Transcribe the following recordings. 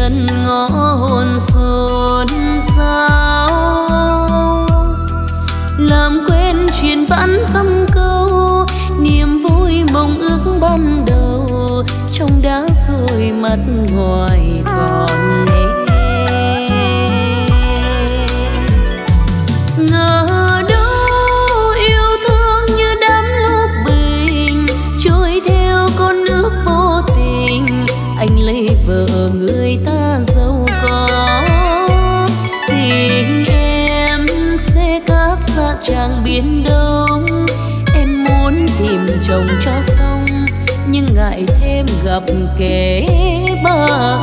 hiên ngõ hồn xôn xao. Làm quên truyền vãn dăm câu, niềm vui mong ước ban đầu trong đá rồi mặt ngoài còn kể ba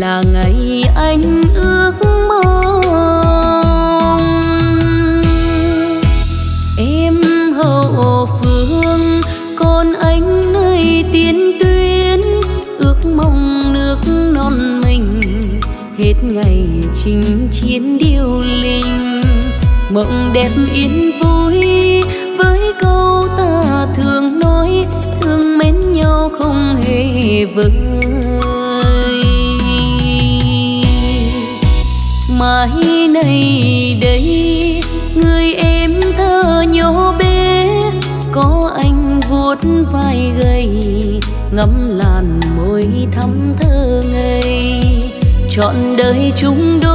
là ngày này đây, người em thơ nhỏ bé, có anh vuốt vai gầy, ngắm làn môi thắm thơ ngây. Trọn đời chúng đôi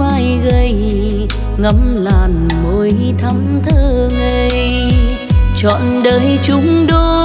vai gầy ngắm làn môi thắm thơ ngây. Trọn đời chúng đôi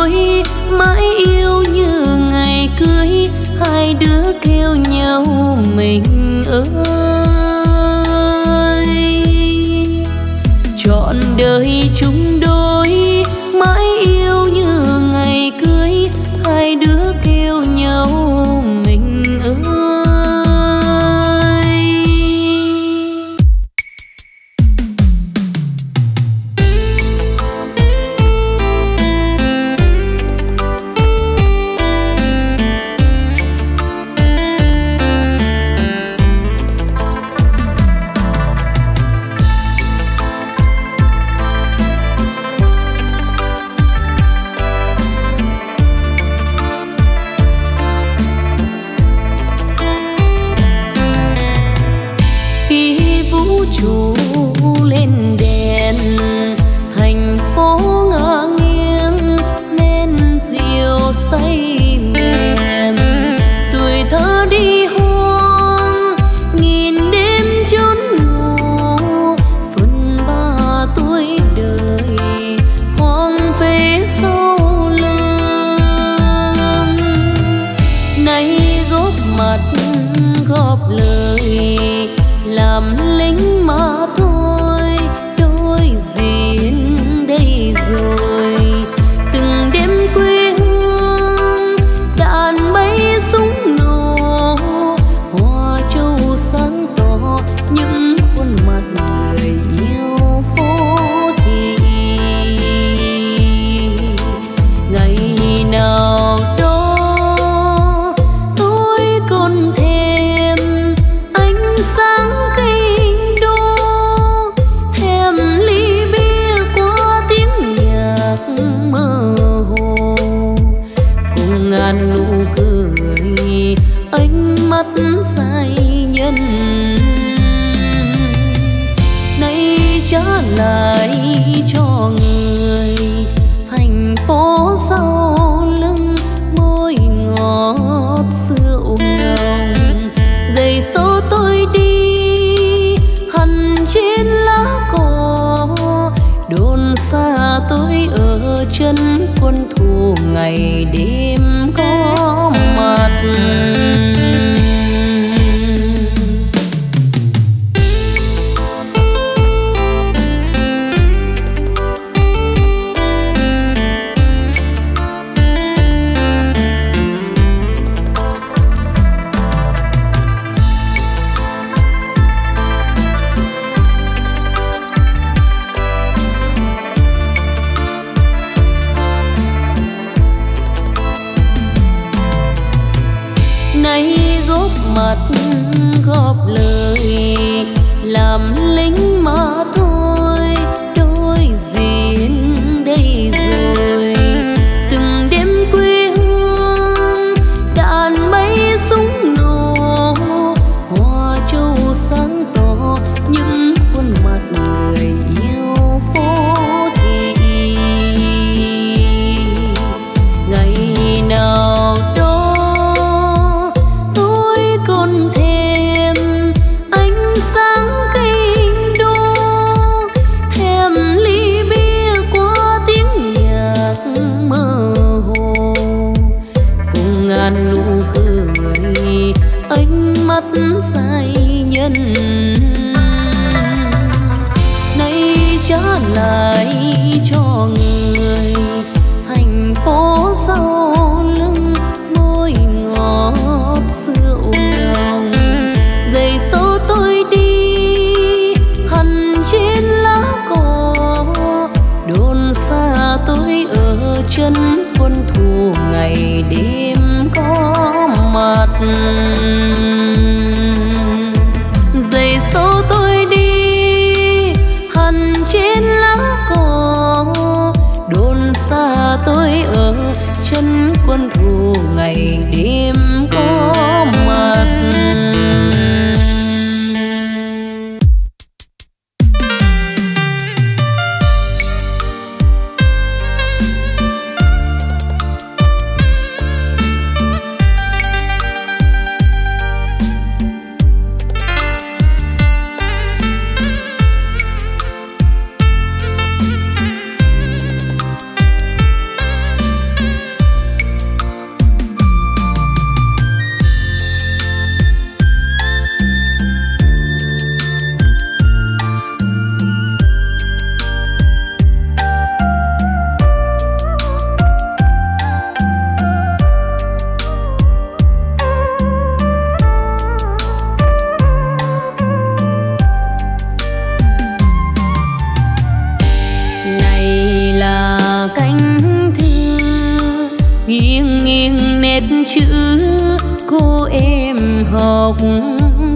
góc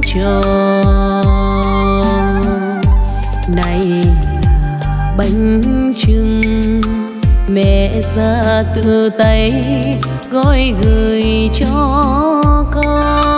tròn này là bánh trưng mẹ ra tự tay gói gửi cho con.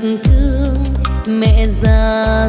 Thương mẹ già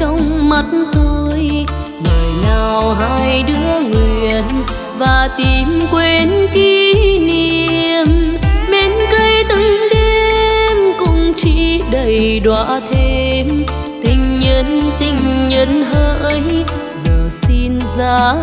trong mắt tôi. Ngày nào hai đứa nguyện và tìm quên kỷ niệm. Bên cây từng đêm cũng chỉ đầy đọa thêm. Tình nhân tình nhân hỡi, giờ xin giá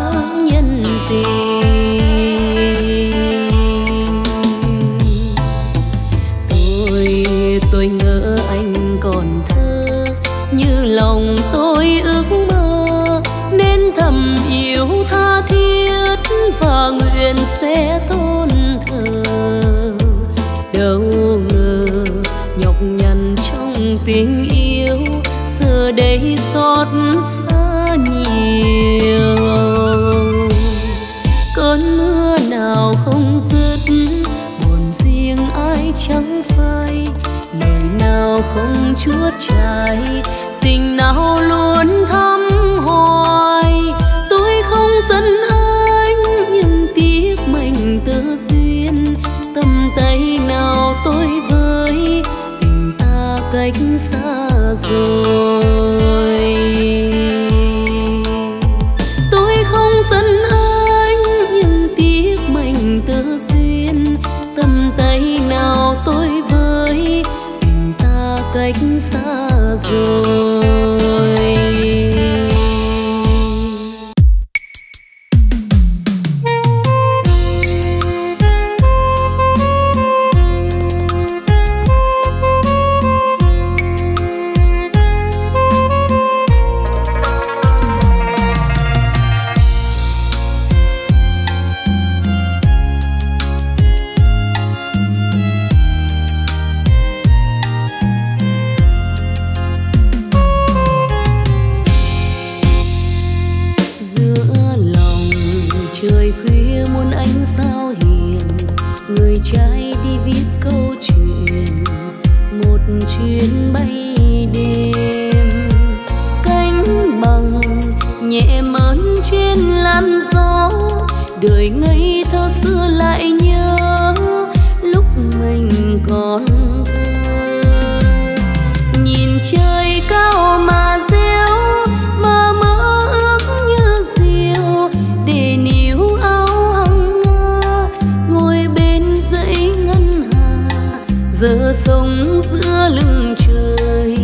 giờ sống giữa lưng trời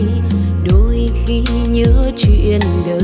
đôi khi nhớ chuyện đời.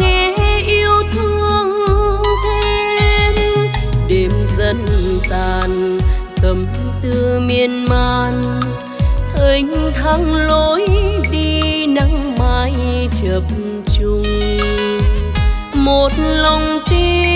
nghe yêu thương thêm. Đêm dần tàn, tâm tư miên man. Thênh thang lối đi nắng mai chập trùng. Một lòng tin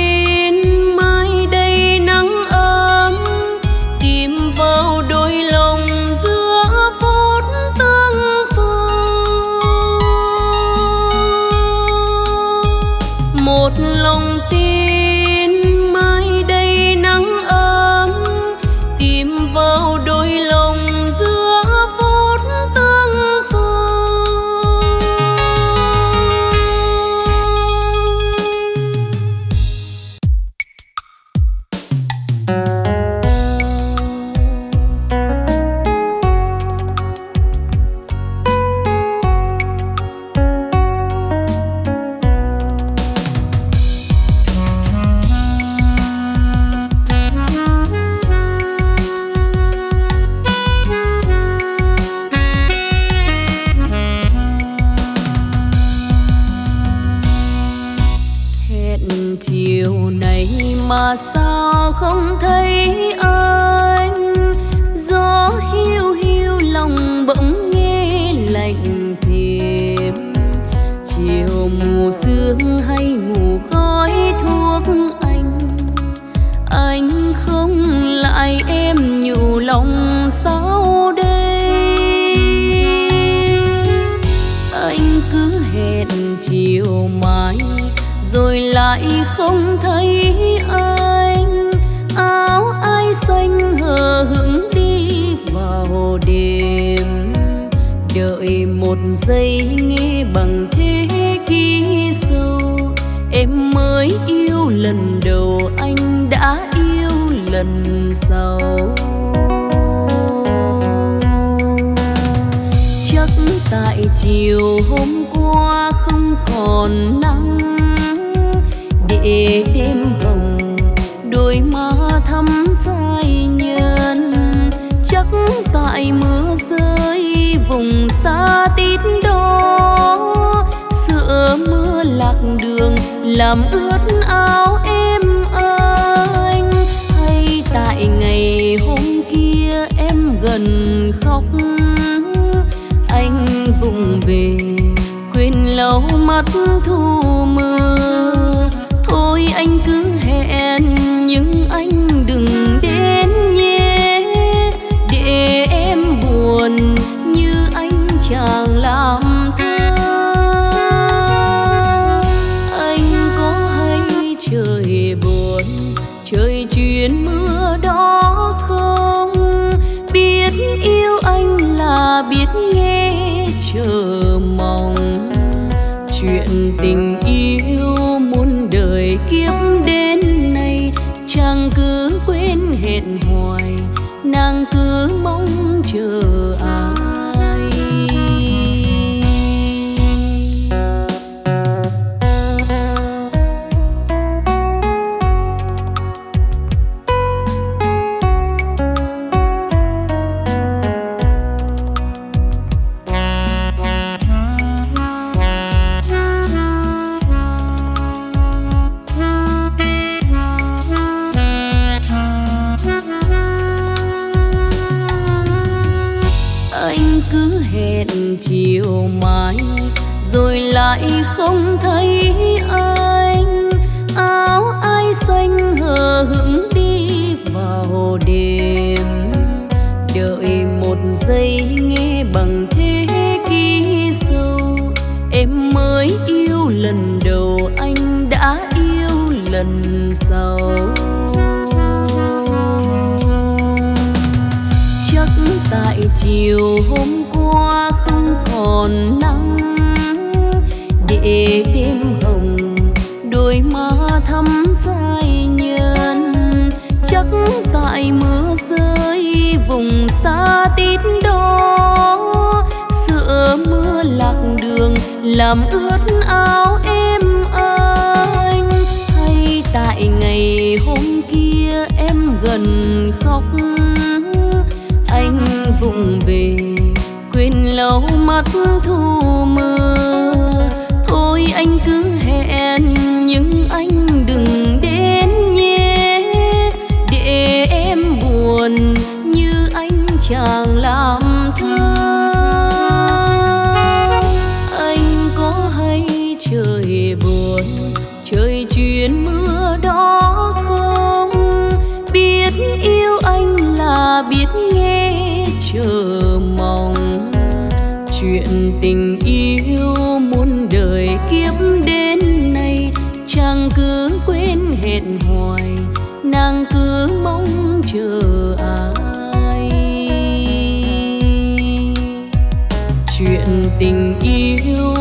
tình yêu.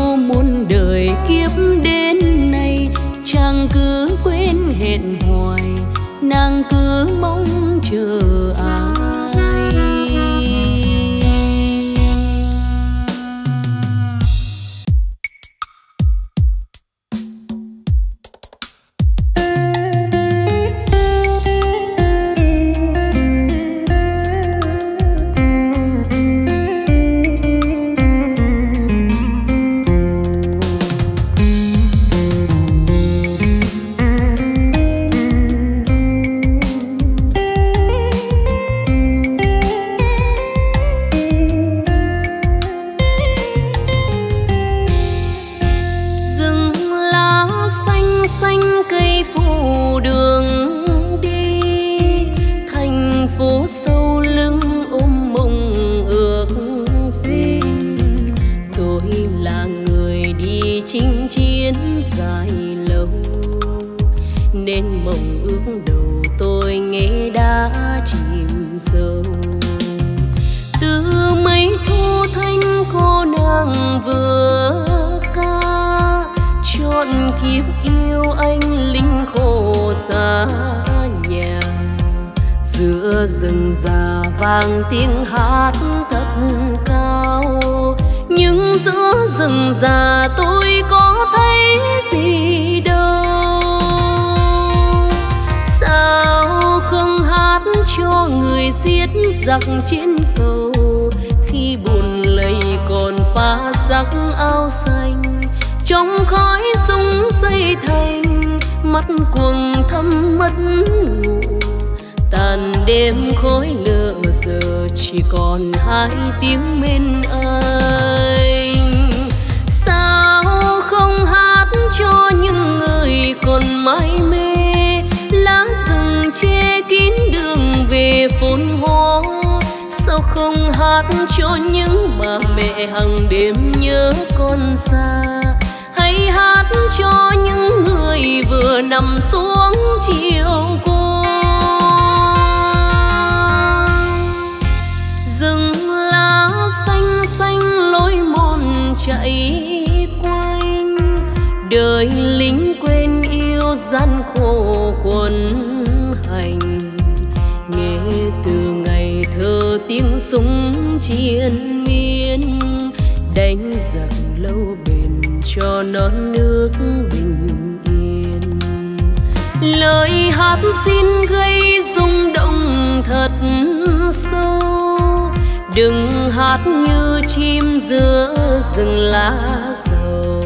đừng hát như chim giữa rừng lá dầu.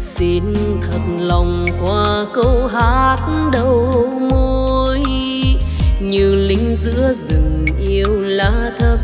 Xin thật lòng qua câu hát đầu môi. Như lính giữa rừng yêu lá thấp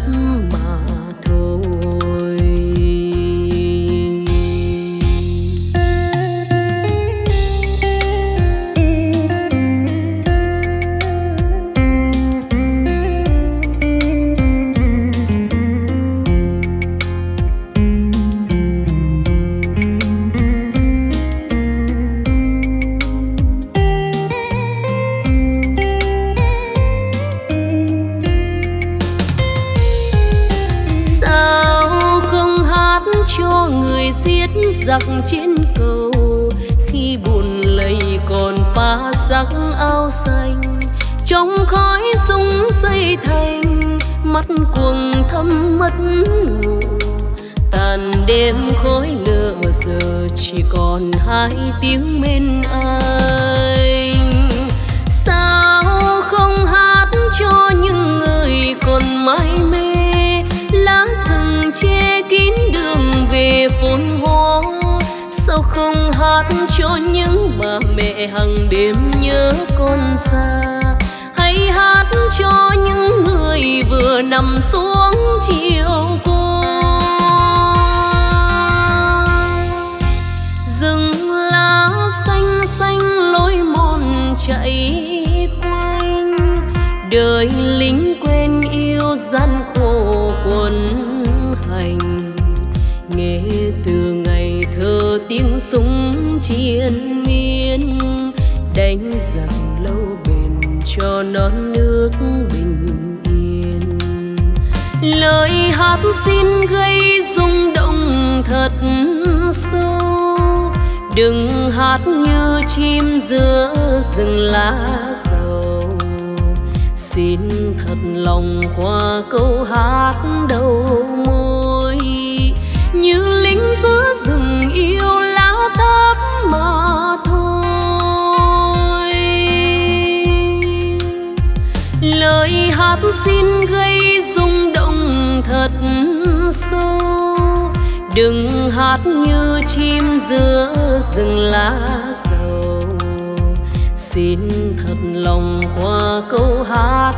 cuồng thâm mất ngủ. Tàn đêm khói lửa giờ chỉ còn hai tiếng bên anh. Sao không hát cho những người còn mãi mê? Lá rừng che kín đường về phồn hoa sao không hát cho những bà mẹ hàng đêm nhớ con xa? năm xuống giữa rừng lá dầu. Xin thật lòng qua câu hát đầu môi. Như lính giữa rừng yêu lá thấp mà thôi. Lời hát xin gây rung động thật sâu. Đừng hát như chim giữa rừng lá câu hát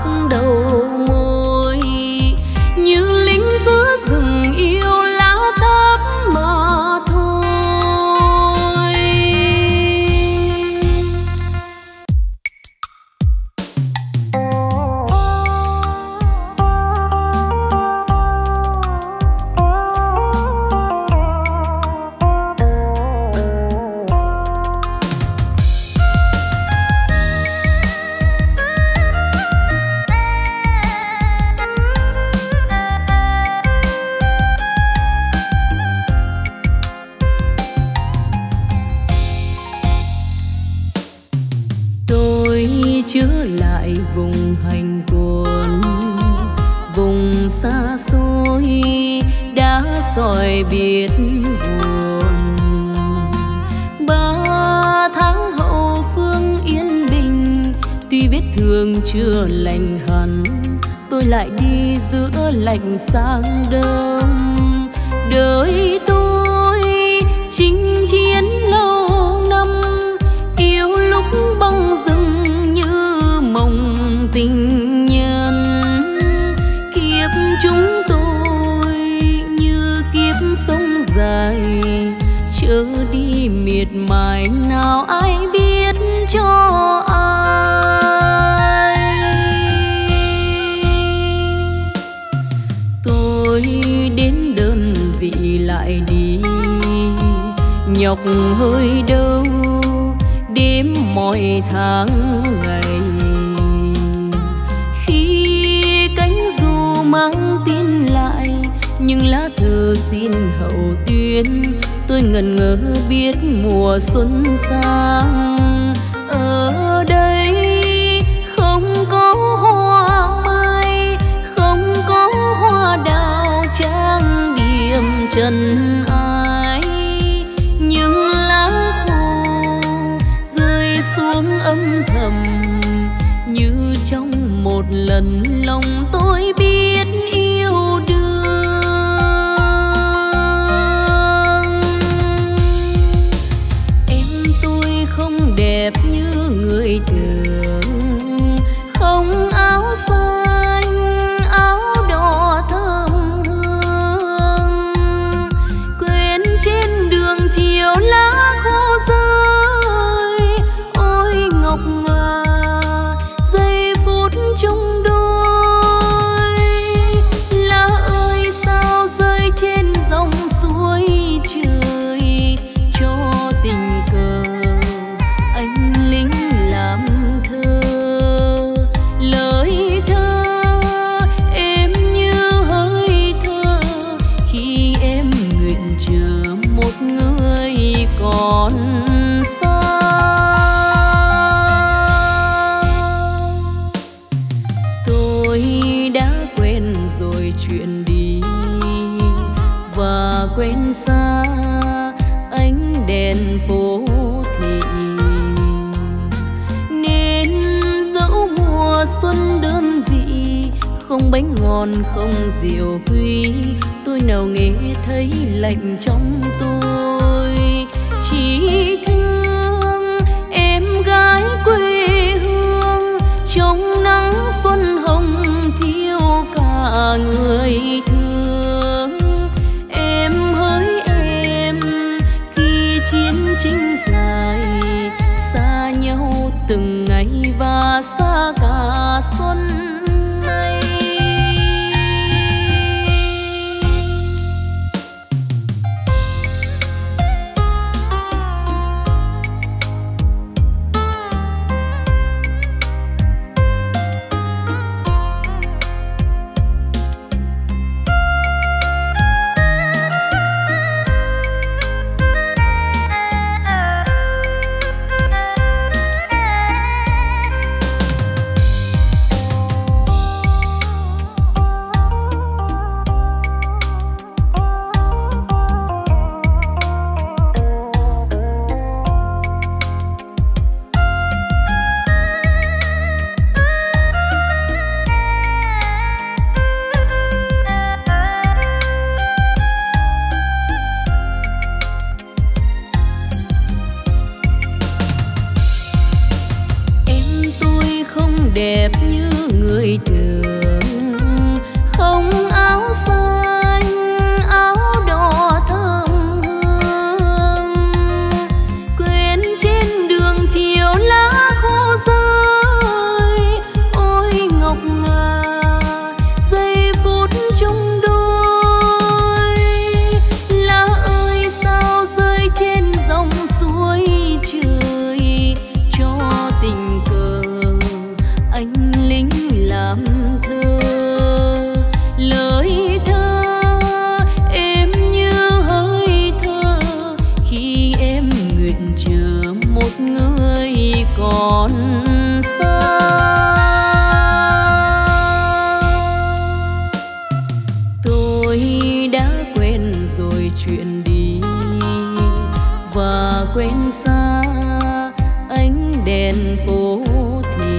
đèn phố thị.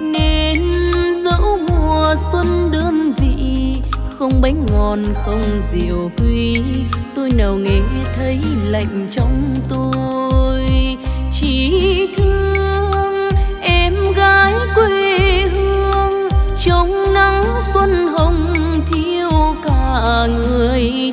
Nên dẫu mùa xuân đơn vị, không bánh ngon không rượu huy tôi nào nghe thấy lạnh trong tôi. Chỉ thương em gái quê hương, trong nắng xuân hồng thiếu cả người.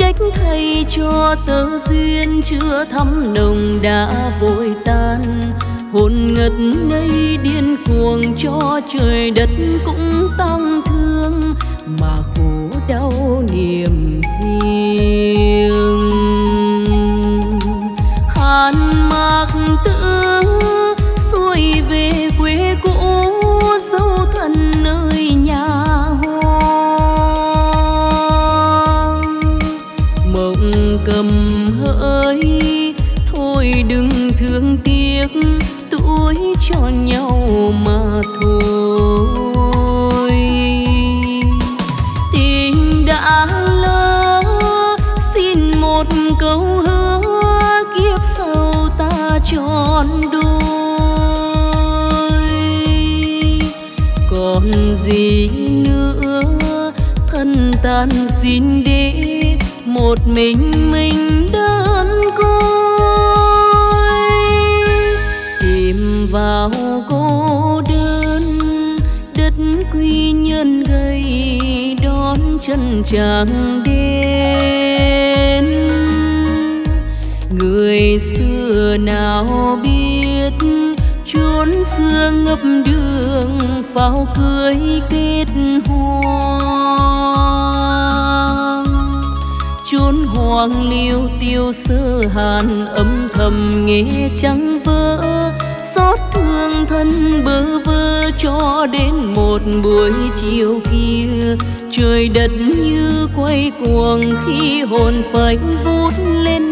Trách thay cho tơ duyên chưa thắm nồng đã vội tan. Hồn ngất ngây điên cuồng cho trời đất cũng tăng thương, mà khổ đau niềm riêng. Mình mình đơn côi tìm vào cô đơn, đất quy nhân gây đón chân chàng đến người xưa nào biết, chốn xưa ngập đường, pháo cưới kết hôn. Hoang liêu tiêu sơ hàn âm thầm nghe trắng vỡ. Xót thương thân bơ vơ cho đến một buổi chiều kia. Trời đất như quay cuồng khi hồn phách vút lên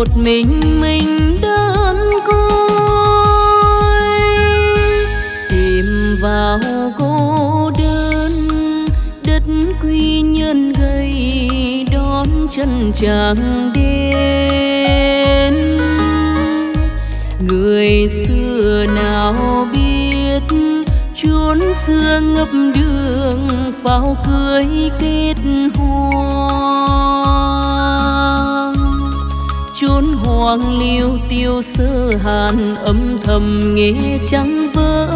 một mình mình đơn côi. Tìm vào cô đơn, đất quy nhân gây đón chân chàng đến. Người xưa nào biết, chốn xưa ngập đường, pháo cưới kết hoa hoang liêu tiêu sơ hàn âm thầm nghe trắng vỡ.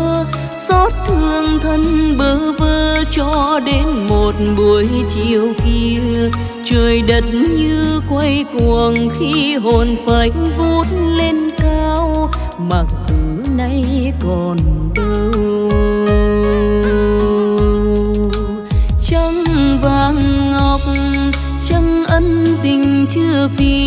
Xót thương thân bơ vơ cho đến một buổi chiều kia. Trời đất như quay cuồng khi hồn phách vút lên cao. Mặc từ nay còn đâu. Trăng vàng ngọc, trăng ân tình chưa phi.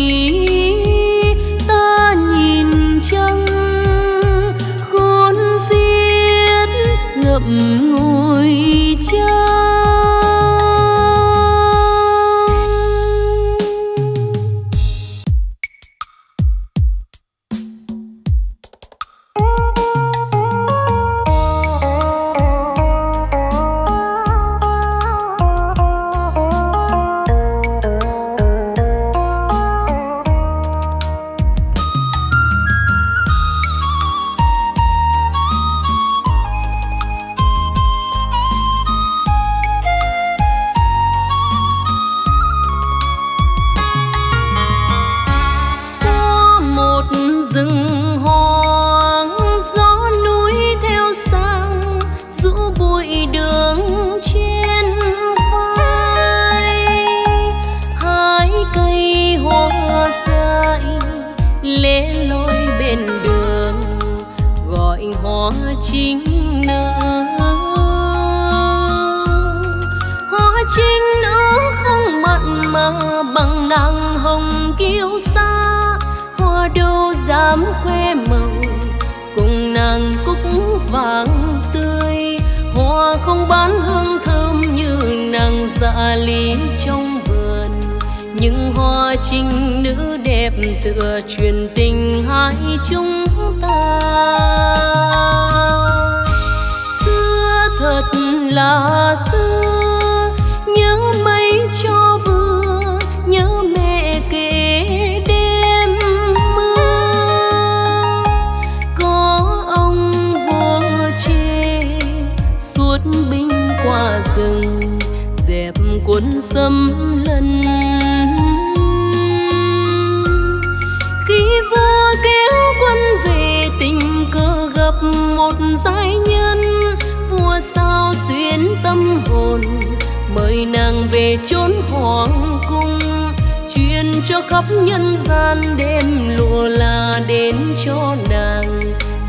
Rừng, dẹp cuốn xâm lân. Khi vua kéo quân về, tình cờ gặp một giai nhân. Vua sao xuyên tâm hồn, mời nàng về chốn hoàng cung. Truyền cho khắp nhân gian đêm lụa là đến cho nàng.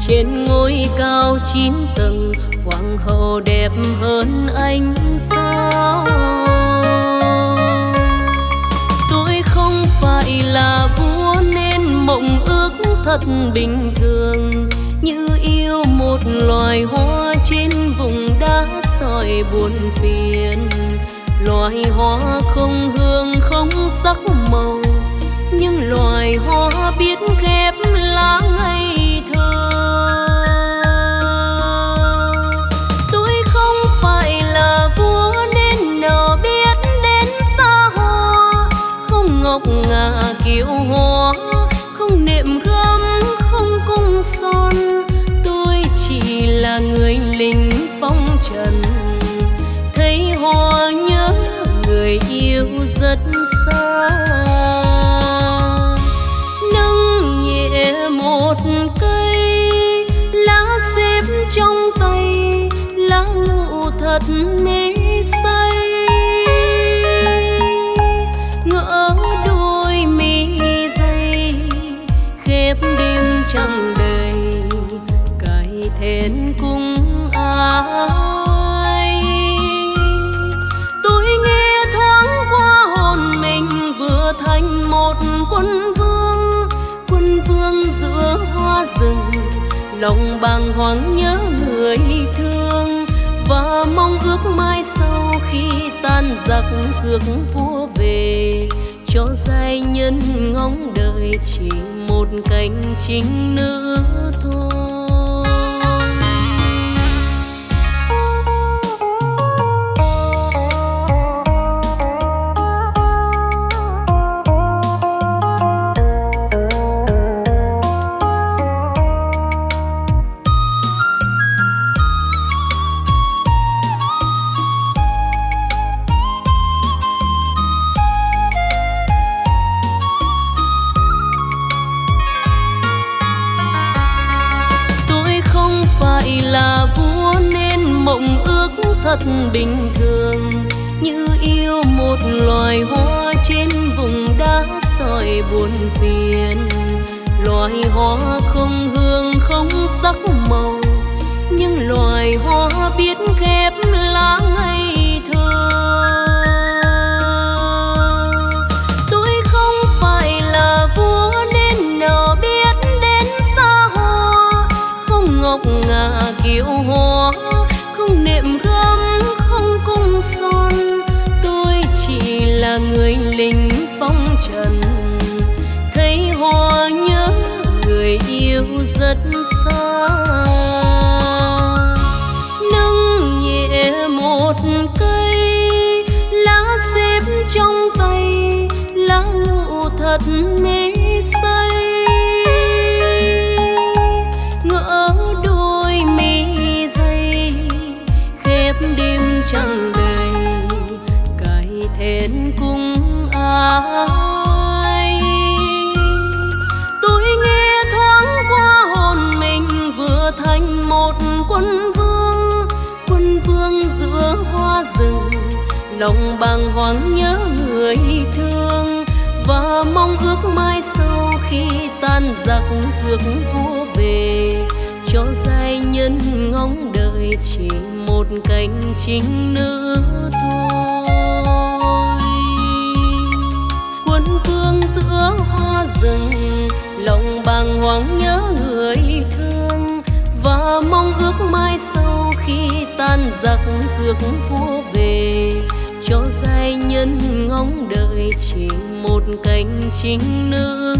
Trên ngôi cao chín tầng hậu đẹp hơn anh sao? Tôi không phải là vua nên mộng ước thật bình thường, như yêu một loài hoa trên vùng đá sỏi buồn phiền. Loài hoa không hương, không sắc màu, nhưng loài hoa giặc rước vua về cho giai nhân ngóng đợi chỉ một cánh chính nữ dược vua về, cho giai nhân ngóng đợi chỉ một cánh chính nữ thôi. Quân vương giữa hoa rừng, lòng bàng hoàng nhớ người thương, và mong ước mai sau khi tan giặc dược vua về, cho giai nhân ngóng đợi chỉ một cánh chính nữ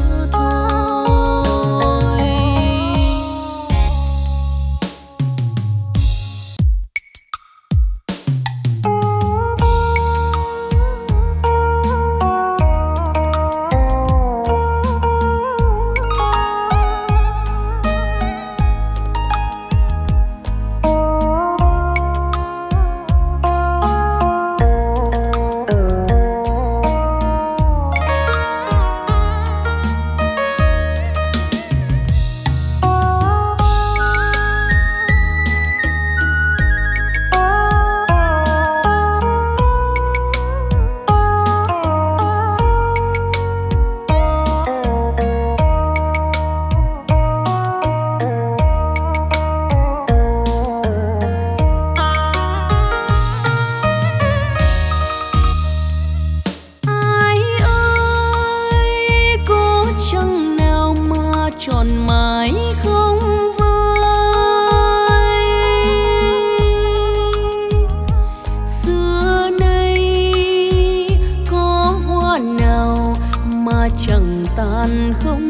không